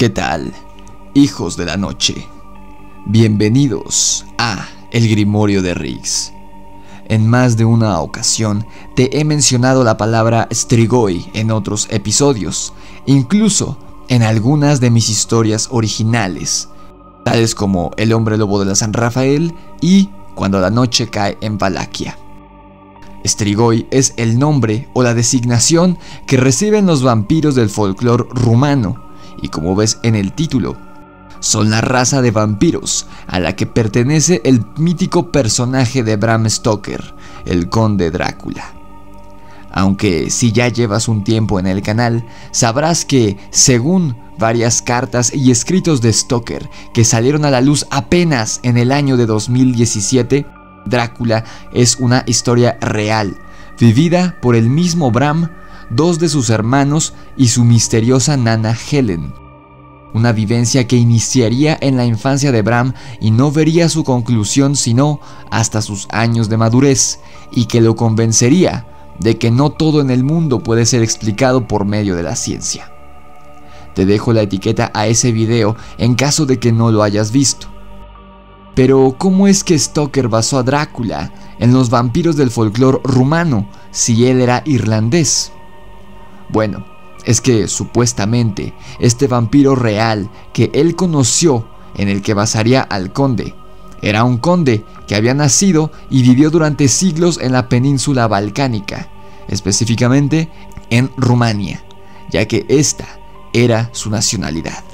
¿Qué tal, hijos de la noche? Bienvenidos a El Grimorio de Riggs. En más de una ocasión te he mencionado la palabra Strigoi en otros episodios, incluso en algunas de mis historias originales, tales como El hombre lobo de la San Rafael y Cuando la noche cae en Valaquia. Strigoi es el nombre o la designación que reciben los vampiros del folclore rumano y como ves en el título, son la raza de vampiros a la que pertenece el mítico personaje de Bram Stoker, el conde Drácula. Aunque si ya llevas un tiempo en el canal, sabrás que, según varias cartas y escritos de Stoker que salieron a la luz apenas en el año de 2017, Drácula es una historia real, vivida por el mismo Bram dos de sus hermanos y su misteriosa nana Helen. Una vivencia que iniciaría en la infancia de Bram y no vería su conclusión sino hasta sus años de madurez, y que lo convencería de que no todo en el mundo puede ser explicado por medio de la ciencia. Te dejo la etiqueta a ese video en caso de que no lo hayas visto. Pero, ¿cómo es que Stoker basó a Drácula en los vampiros del folclore rumano si él era irlandés? Bueno, es que supuestamente este vampiro real que él conoció en el que basaría al conde, era un conde que había nacido y vivió durante siglos en la península balcánica, específicamente en Rumania, ya que esta era su nacionalidad.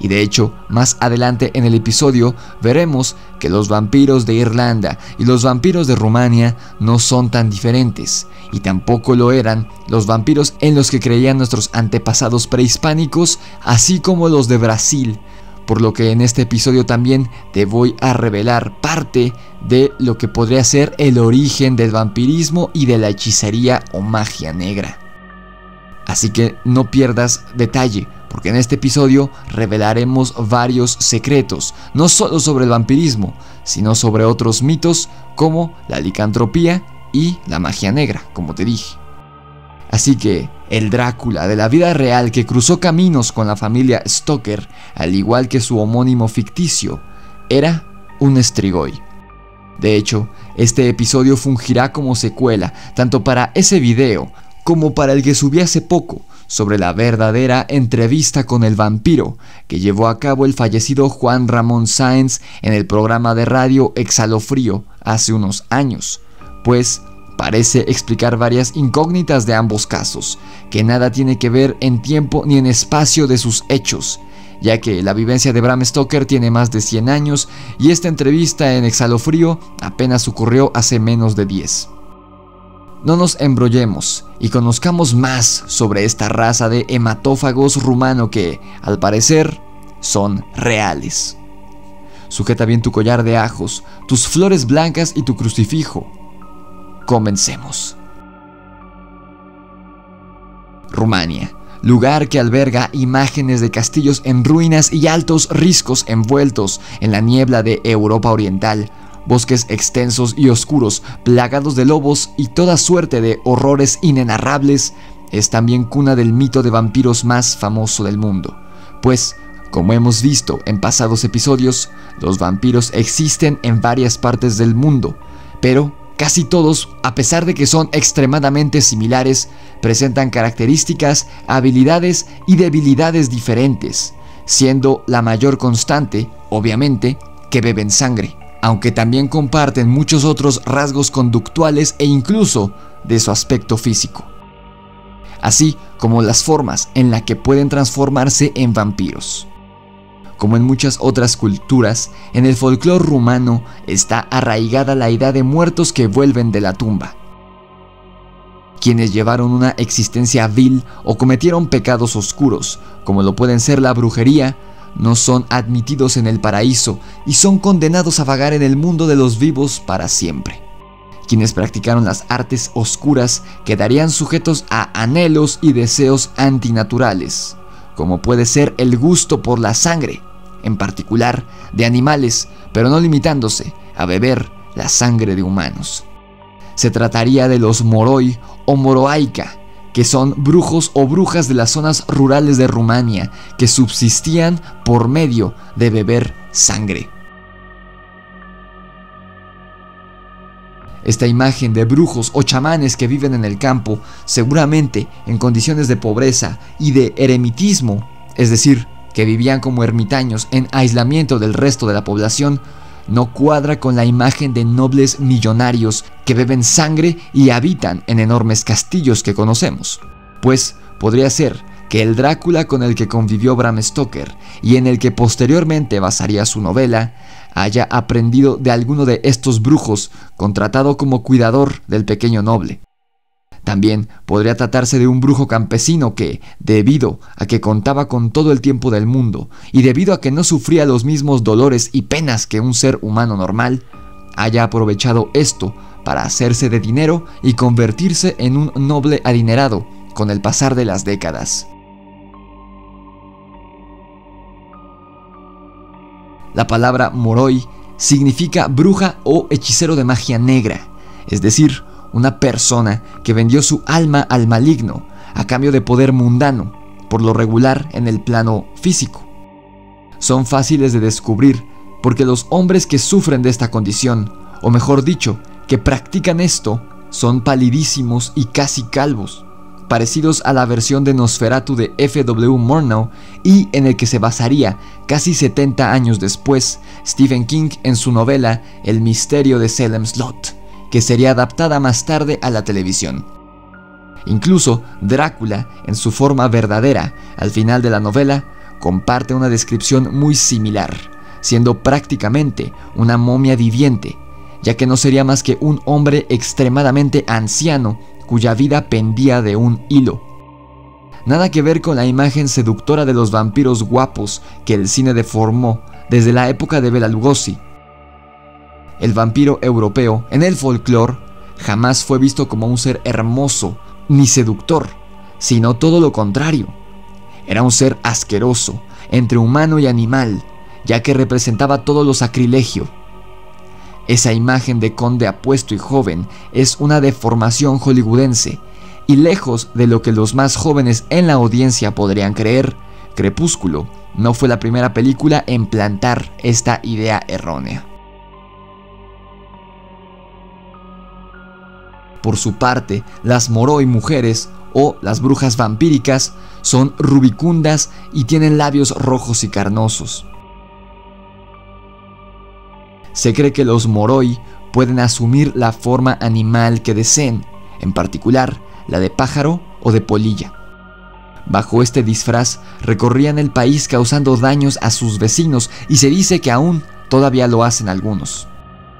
Y de hecho, más adelante en el episodio veremos que los vampiros de Irlanda y los vampiros de Rumania no son tan diferentes, y tampoco lo eran los vampiros en los que creían nuestros antepasados prehispánicos, así como los de Brasil, por lo que en este episodio también te voy a revelar parte de lo que podría ser el origen del vampirismo y de la hechicería o magia negra. Así que no pierdas detalle, porque en este episodio revelaremos varios secretos, no solo sobre el vampirismo, sino sobre otros mitos como la licantropía y la magia negra, como te dije. Así que el Drácula de la vida real que cruzó caminos con la familia Stoker, al igual que su homónimo ficticio, era un Strigoi. De hecho, este episodio fungirá como secuela tanto para ese video como para el que subí hace poco, sobre la verdadera entrevista con el vampiro que llevó a cabo el fallecido Juan Ramón Sáenz en el programa de radio Exhalofrío hace unos años, pues parece explicar varias incógnitas de ambos casos, que nada tiene que ver en tiempo ni en espacio de sus hechos, ya que la vivencia de Bram Stoker tiene más de 100 años y esta entrevista en Exhalofrío apenas ocurrió hace menos de 10 no nos embrollemos y conozcamos más sobre esta raza de hematófagos rumano que, al parecer, son reales. Sujeta bien tu collar de ajos, tus flores blancas y tu crucifijo. Comencemos. Rumania, lugar que alberga imágenes de castillos en ruinas y altos riscos envueltos en la niebla de Europa Oriental, bosques extensos y oscuros, plagados de lobos y toda suerte de horrores inenarrables, es también cuna del mito de vampiros más famoso del mundo. Pues, como hemos visto en pasados episodios, los vampiros existen en varias partes del mundo, pero casi todos, a pesar de que son extremadamente similares, presentan características, habilidades y debilidades diferentes, siendo la mayor constante, obviamente, que beben sangre aunque también comparten muchos otros rasgos conductuales e incluso de su aspecto físico, así como las formas en las que pueden transformarse en vampiros. Como en muchas otras culturas, en el folclore rumano está arraigada la idea de muertos que vuelven de la tumba, quienes llevaron una existencia vil o cometieron pecados oscuros, como lo pueden ser la brujería, no son admitidos en el paraíso y son condenados a vagar en el mundo de los vivos para siempre. Quienes practicaron las artes oscuras quedarían sujetos a anhelos y deseos antinaturales, como puede ser el gusto por la sangre, en particular de animales, pero no limitándose a beber la sangre de humanos. Se trataría de los moroi o moroaica, que son brujos o brujas de las zonas rurales de Rumania, que subsistían por medio de beber sangre. Esta imagen de brujos o chamanes que viven en el campo, seguramente en condiciones de pobreza y de eremitismo, es decir, que vivían como ermitaños en aislamiento del resto de la población, no cuadra con la imagen de nobles millonarios que beben sangre y habitan en enormes castillos que conocemos. Pues podría ser que el Drácula con el que convivió Bram Stoker y en el que posteriormente basaría su novela haya aprendido de alguno de estos brujos contratado como cuidador del pequeño noble. También podría tratarse de un brujo campesino que, debido a que contaba con todo el tiempo del mundo y debido a que no sufría los mismos dolores y penas que un ser humano normal, haya aprovechado esto para hacerse de dinero y convertirse en un noble adinerado con el pasar de las décadas. La palabra moroi significa bruja o hechicero de magia negra, es decir, una persona que vendió su alma al maligno a cambio de poder mundano, por lo regular en el plano físico. Son fáciles de descubrir porque los hombres que sufren de esta condición, o mejor dicho, que practican esto, son palidísimos y casi calvos parecidos a la versión de Nosferatu de F.W. Murnau y en el que se basaría casi 70 años después Stephen King en su novela El misterio de Salem Slot, que sería adaptada más tarde a la televisión. Incluso Drácula, en su forma verdadera, al final de la novela, comparte una descripción muy similar, siendo prácticamente una momia viviente, ya que no sería más que un hombre extremadamente anciano cuya vida pendía de un hilo. Nada que ver con la imagen seductora de los vampiros guapos que el cine deformó desde la época de Bela Lugosi. El vampiro europeo, en el folclore, jamás fue visto como un ser hermoso ni seductor, sino todo lo contrario. Era un ser asqueroso, entre humano y animal, ya que representaba todo lo sacrilegio esa imagen de conde apuesto y joven es una deformación hollywoodense, y lejos de lo que los más jóvenes en la audiencia podrían creer, Crepúsculo no fue la primera película en plantar esta idea errónea. Por su parte, las Moroi mujeres o las brujas vampíricas son rubicundas y tienen labios rojos y carnosos. Se cree que los moroi pueden asumir la forma animal que deseen, en particular la de pájaro o de polilla. Bajo este disfraz recorrían el país causando daños a sus vecinos y se dice que aún todavía lo hacen algunos.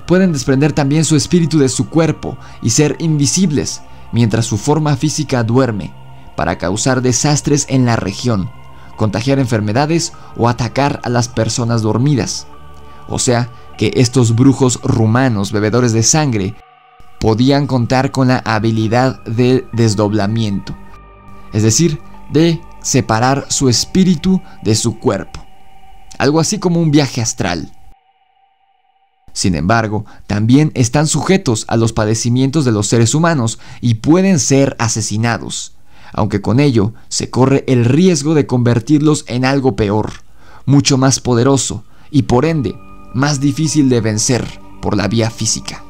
Pueden desprender también su espíritu de su cuerpo y ser invisibles mientras su forma física duerme, para causar desastres en la región, contagiar enfermedades o atacar a las personas dormidas. O sea, que estos brujos rumanos bebedores de sangre podían contar con la habilidad de desdoblamiento, es decir, de separar su espíritu de su cuerpo, algo así como un viaje astral. Sin embargo, también están sujetos a los padecimientos de los seres humanos y pueden ser asesinados, aunque con ello se corre el riesgo de convertirlos en algo peor, mucho más poderoso, y por ende más difícil de vencer por la vía física.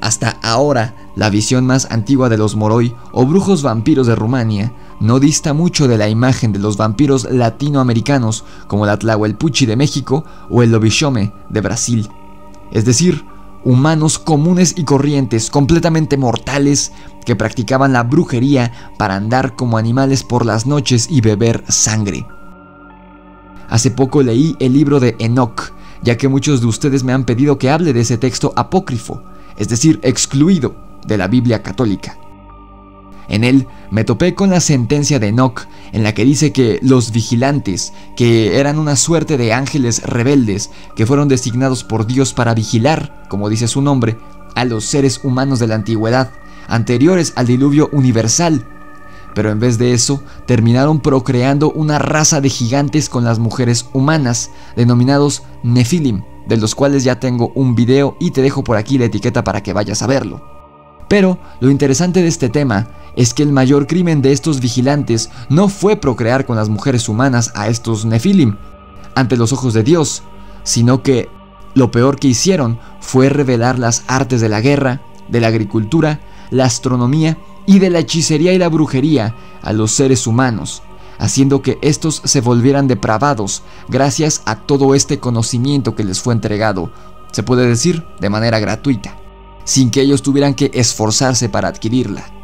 Hasta ahora, la visión más antigua de los Moroi o brujos vampiros de Rumania no dista mucho de la imagen de los vampiros latinoamericanos como la Tlahuelpuchi de México o el Lobishome de Brasil. Es decir, humanos comunes y corrientes, completamente mortales, que practicaban la brujería para andar como animales por las noches y beber sangre. Hace poco leí el libro de Enoch, ya que muchos de ustedes me han pedido que hable de ese texto apócrifo, es decir, excluido de la Biblia católica. En él me topé con la sentencia de Enoch, en la que dice que los vigilantes, que eran una suerte de ángeles rebeldes que fueron designados por Dios para vigilar, como dice su nombre, a los seres humanos de la antigüedad, anteriores al diluvio universal, pero en vez de eso terminaron procreando una raza de gigantes con las mujeres humanas, denominados Nephilim, de los cuales ya tengo un video y te dejo por aquí la etiqueta para que vayas a verlo. Pero lo interesante de este tema es que el mayor crimen de estos vigilantes no fue procrear con las mujeres humanas a estos Nefilim ante los ojos de Dios, sino que lo peor que hicieron fue revelar las artes de la guerra, de la agricultura, la astronomía y de la hechicería y la brujería a los seres humanos, haciendo que estos se volvieran depravados gracias a todo este conocimiento que les fue entregado, se puede decir, de manera gratuita, sin que ellos tuvieran que esforzarse para adquirirla.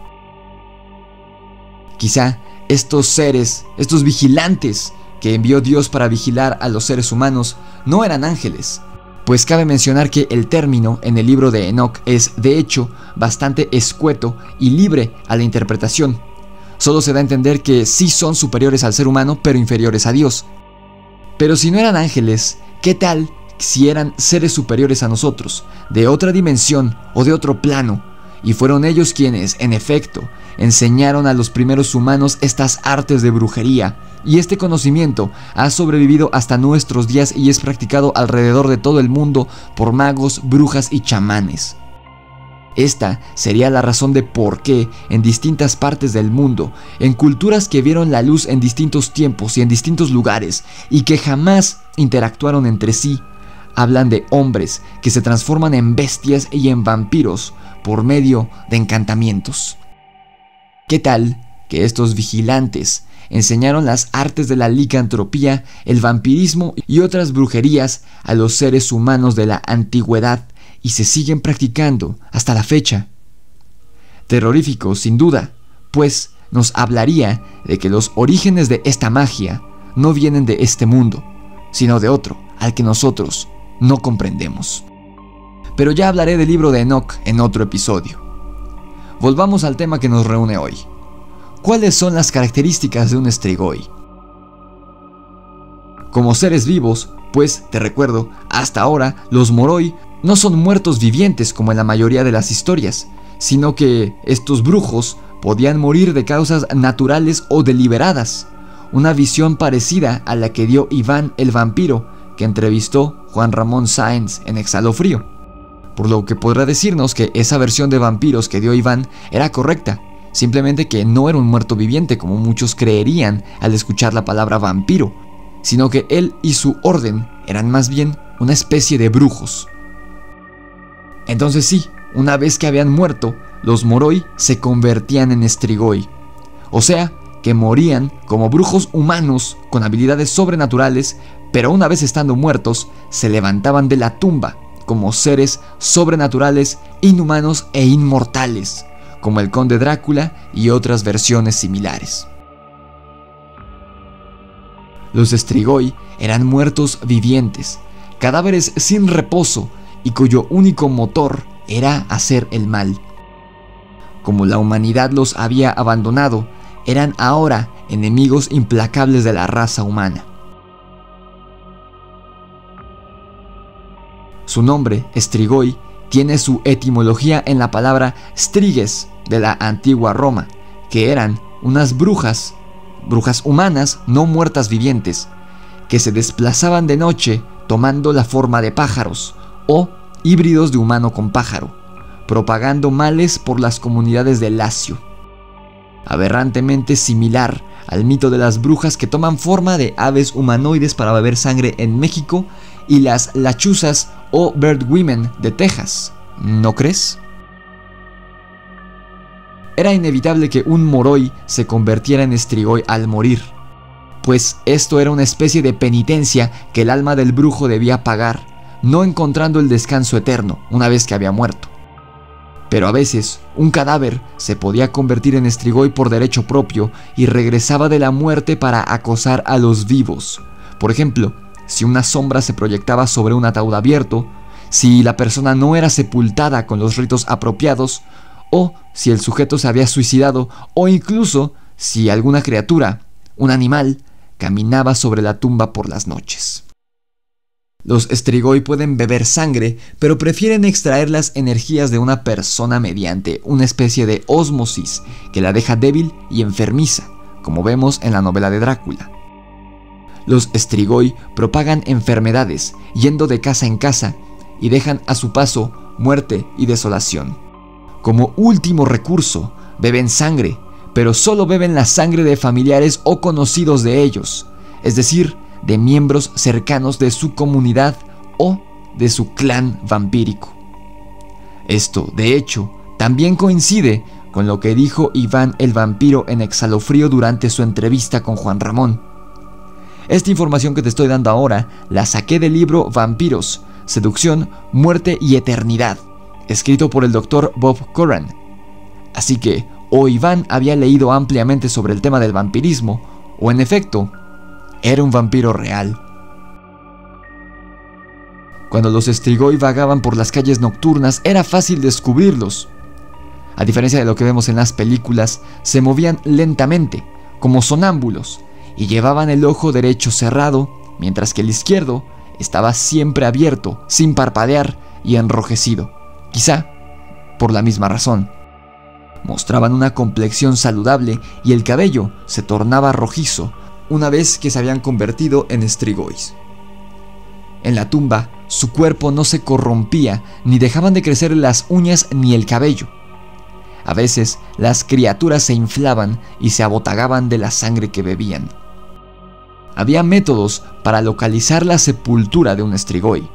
Quizá estos seres, estos vigilantes que envió Dios para vigilar a los seres humanos, no eran ángeles, pues cabe mencionar que el término en el libro de Enoch es, de hecho, bastante escueto y libre a la interpretación. Solo se da a entender que sí son superiores al ser humano, pero inferiores a Dios. Pero si no eran ángeles, ¿qué tal si eran seres superiores a nosotros, de otra dimensión o de otro plano? Y fueron ellos quienes, en efecto, enseñaron a los primeros humanos estas artes de brujería, y este conocimiento ha sobrevivido hasta nuestros días y es practicado alrededor de todo el mundo por magos, brujas y chamanes. Esta sería la razón de por qué en distintas partes del mundo, en culturas que vieron la luz en distintos tiempos y en distintos lugares y que jamás interactuaron entre sí, hablan de hombres que se transforman en bestias y en vampiros por medio de encantamientos. ¿Qué tal que estos vigilantes enseñaron las artes de la licantropía, el vampirismo y otras brujerías a los seres humanos de la antigüedad y se siguen practicando hasta la fecha. Terrorífico, sin duda, pues nos hablaría de que los orígenes de esta magia no vienen de este mundo, sino de otro, al que nosotros no comprendemos. Pero ya hablaré del libro de Enoch en otro episodio. Volvamos al tema que nos reúne hoy. ¿Cuáles son las características de un Strigoi? Como seres vivos, pues, te recuerdo, hasta ahora los Moroi no son muertos vivientes como en la mayoría de las historias, sino que estos brujos podían morir de causas naturales o deliberadas, una visión parecida a la que dio Iván el vampiro que entrevistó Juan Ramón Sáenz en Exhalofrío, por lo que podrá decirnos que esa versión de vampiros que dio Iván era correcta, simplemente que no era un muerto viviente como muchos creerían al escuchar la palabra vampiro, sino que él y su orden eran más bien una especie de brujos. Entonces sí, una vez que habían muerto, los moroi se convertían en estrigoi, o sea, que morían como brujos humanos con habilidades sobrenaturales, pero una vez estando muertos, se levantaban de la tumba como seres sobrenaturales, inhumanos e inmortales como el conde Drácula y otras versiones similares. Los Strigoi eran muertos vivientes, cadáveres sin reposo y cuyo único motor era hacer el mal. Como la humanidad los había abandonado, eran ahora enemigos implacables de la raza humana. Su nombre, Strigoi, tiene su etimología en la palabra striges, de la antigua Roma, que eran unas brujas, brujas humanas no muertas vivientes, que se desplazaban de noche tomando la forma de pájaros o híbridos de humano con pájaro, propagando males por las comunidades de Lacio. Aberrantemente similar al mito de las brujas que toman forma de aves humanoides para beber sangre en México y las lachuzas o bird women de Texas, ¿no crees? Era inevitable que un moroi se convirtiera en estrigoi al morir, pues esto era una especie de penitencia que el alma del brujo debía pagar, no encontrando el descanso eterno una vez que había muerto. Pero a veces, un cadáver se podía convertir en estrigoi por derecho propio y regresaba de la muerte para acosar a los vivos. Por ejemplo, si una sombra se proyectaba sobre un ataúd abierto, si la persona no era sepultada con los ritos apropiados, o si el sujeto se había suicidado, o incluso si alguna criatura, un animal, caminaba sobre la tumba por las noches. Los estrigoi pueden beber sangre, pero prefieren extraer las energías de una persona mediante una especie de ósmosis que la deja débil y enfermiza, como vemos en la novela de Drácula. Los Strigoi propagan enfermedades, yendo de casa en casa, y dejan a su paso muerte y desolación. Como último recurso, beben sangre, pero solo beben la sangre de familiares o conocidos de ellos, es decir, de miembros cercanos de su comunidad o de su clan vampírico. Esto, de hecho, también coincide con lo que dijo Iván el vampiro en Exhalofrío durante su entrevista con Juan Ramón. Esta información que te estoy dando ahora la saqué del libro Vampiros, Seducción, Muerte y Eternidad, escrito por el doctor Bob Curran. Así que, o Iván había leído ampliamente sobre el tema del vampirismo, o en efecto, era un vampiro real. Cuando los Strigoi vagaban por las calles nocturnas era fácil descubrirlos. A diferencia de lo que vemos en las películas, se movían lentamente, como sonámbulos, y llevaban el ojo derecho cerrado, mientras que el izquierdo estaba siempre abierto, sin parpadear y enrojecido, quizá por la misma razón. Mostraban una complexión saludable y el cabello se tornaba rojizo una vez que se habían convertido en estrigois. En la tumba, su cuerpo no se corrompía, ni dejaban de crecer las uñas ni el cabello. A veces las criaturas se inflaban y se abotagaban de la sangre que bebían había métodos para localizar la sepultura de un estrigoi.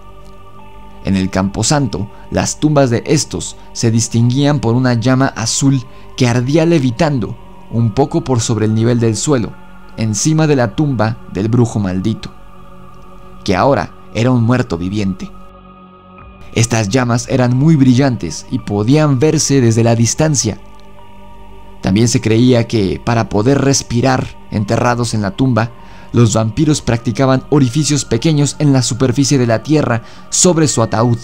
En el camposanto, las tumbas de estos se distinguían por una llama azul que ardía levitando un poco por sobre el nivel del suelo, encima de la tumba del brujo maldito, que ahora era un muerto viviente. Estas llamas eran muy brillantes y podían verse desde la distancia. También se creía que para poder respirar enterrados en la tumba los vampiros practicaban orificios pequeños en la superficie de la tierra sobre su ataúd.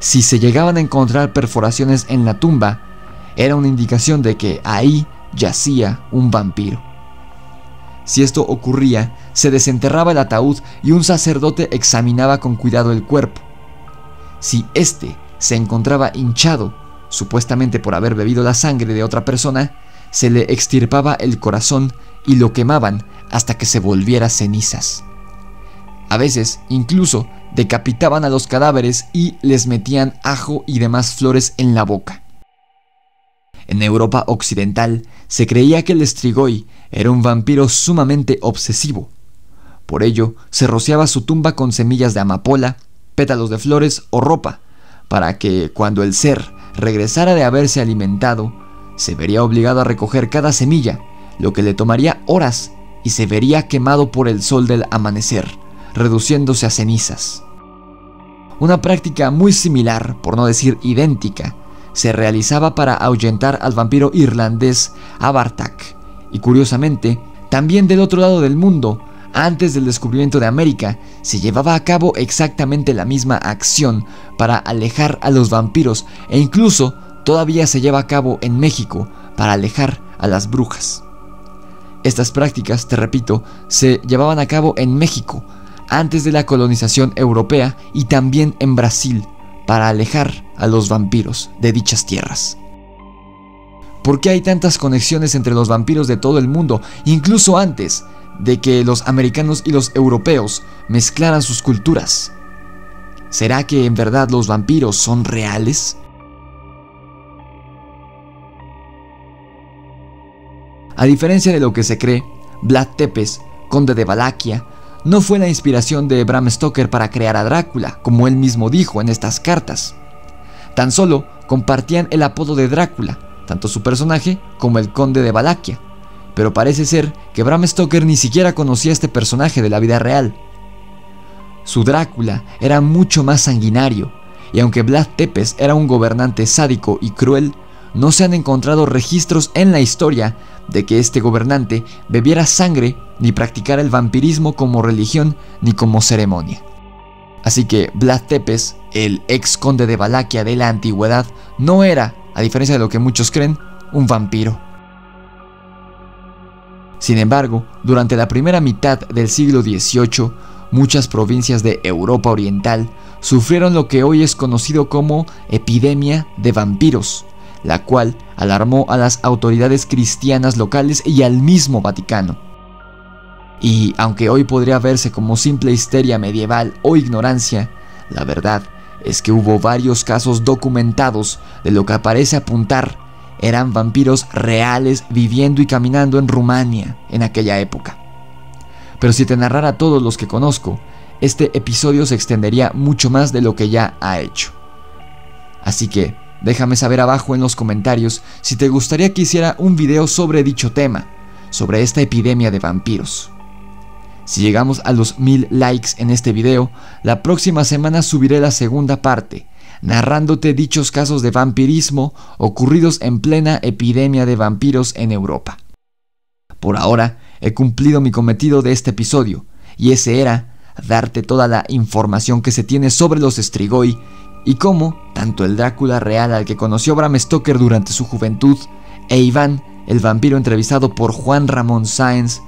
Si se llegaban a encontrar perforaciones en la tumba, era una indicación de que ahí yacía un vampiro. Si esto ocurría, se desenterraba el ataúd y un sacerdote examinaba con cuidado el cuerpo. Si éste se encontraba hinchado, supuestamente por haber bebido la sangre de otra persona, se le extirpaba el corazón y lo quemaban hasta que se volviera cenizas. A veces, incluso, decapitaban a los cadáveres y les metían ajo y demás flores en la boca. En Europa occidental se creía que el Strigoi era un vampiro sumamente obsesivo. Por ello, se rociaba su tumba con semillas de amapola, pétalos de flores o ropa, para que cuando el ser regresara de haberse alimentado, se vería obligado a recoger cada semilla, lo que le tomaría horas y se vería quemado por el sol del amanecer, reduciéndose a cenizas. Una práctica muy similar, por no decir idéntica, se realizaba para ahuyentar al vampiro irlandés Abartak, y curiosamente, también del otro lado del mundo, antes del descubrimiento de América, se llevaba a cabo exactamente la misma acción para alejar a los vampiros e incluso todavía se lleva a cabo en México para alejar a las brujas. Estas prácticas, te repito, se llevaban a cabo en México antes de la colonización europea y también en Brasil para alejar a los vampiros de dichas tierras. ¿Por qué hay tantas conexiones entre los vampiros de todo el mundo, incluso antes de que los americanos y los europeos mezclaran sus culturas? ¿Será que en verdad los vampiros son reales? A diferencia de lo que se cree, Vlad Tepes, conde de Valaquia, no fue la inspiración de Bram Stoker para crear a Drácula, como él mismo dijo en estas cartas. Tan solo compartían el apodo de Drácula, tanto su personaje como el conde de Valaquia, pero parece ser que Bram Stoker ni siquiera conocía este personaje de la vida real. Su Drácula era mucho más sanguinario, y aunque Vlad Tepes era un gobernante sádico y cruel, no se han encontrado registros en la historia de que este gobernante bebiera sangre ni practicara el vampirismo como religión ni como ceremonia. Así que Vlad Tepes, el ex conde de Valaquia de la antigüedad, no era, a diferencia de lo que muchos creen, un vampiro. Sin embargo, durante la primera mitad del siglo XVIII, muchas provincias de Europa Oriental sufrieron lo que hoy es conocido como epidemia de vampiros, la cual alarmó a las autoridades cristianas locales y al mismo Vaticano. Y aunque hoy podría verse como simple histeria medieval o ignorancia, la verdad es que hubo varios casos documentados de lo que parece apuntar eran vampiros reales viviendo y caminando en Rumania en aquella época. Pero si te narrara todos los que conozco, este episodio se extendería mucho más de lo que ya ha hecho. Así que déjame saber abajo en los comentarios si te gustaría que hiciera un video sobre dicho tema, sobre esta epidemia de vampiros. Si llegamos a los mil likes en este video, la próxima semana subiré la segunda parte, narrándote dichos casos de vampirismo ocurridos en plena epidemia de vampiros en Europa. Por ahora, he cumplido mi cometido de este episodio, y ese era darte toda la información que se tiene sobre los Strigoi y cómo tanto el Drácula real al que conoció Bram Stoker durante su juventud e Iván, el vampiro entrevistado por Juan Ramón Sáenz,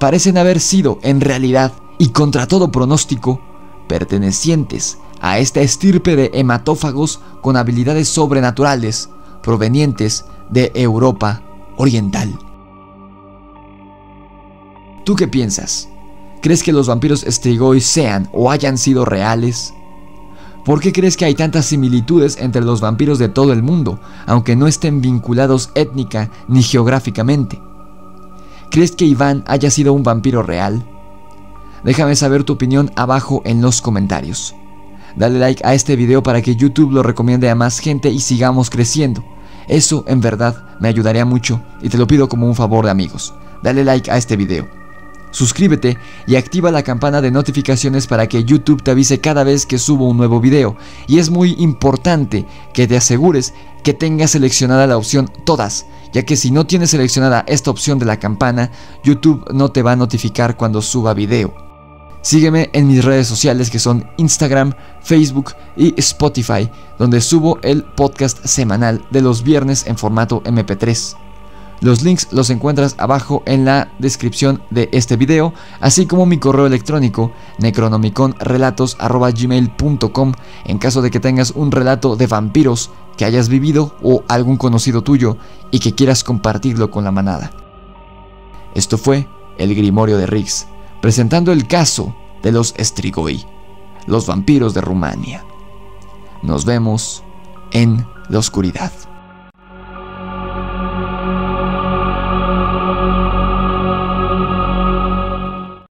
parecen haber sido en realidad y contra todo pronóstico pertenecientes a esta estirpe de hematófagos con habilidades sobrenaturales provenientes de Europa Oriental. ¿Tú qué piensas? ¿Crees que los vampiros Strigoi sean o hayan sido reales? ¿Por qué crees que hay tantas similitudes entre los vampiros de todo el mundo, aunque no estén vinculados étnica ni geográficamente? ¿Crees que Iván haya sido un vampiro real? Déjame saber tu opinión abajo en los comentarios. Dale like a este video para que YouTube lo recomiende a más gente y sigamos creciendo. Eso en verdad me ayudaría mucho y te lo pido como un favor de amigos. Dale like a este video suscríbete y activa la campana de notificaciones para que YouTube te avise cada vez que subo un nuevo video. Y es muy importante que te asegures que tengas seleccionada la opción todas, ya que si no tienes seleccionada esta opción de la campana, YouTube no te va a notificar cuando suba video. Sígueme en mis redes sociales que son Instagram, Facebook y Spotify, donde subo el podcast semanal de los viernes en formato MP3. Los links los encuentras abajo en la descripción de este video, así como mi correo electrónico necronomiconrelatos.gmail.com en caso de que tengas un relato de vampiros que hayas vivido o algún conocido tuyo y que quieras compartirlo con la manada. Esto fue El Grimorio de Riggs, presentando el caso de los Strigoi, los vampiros de Rumania. Nos vemos en la oscuridad.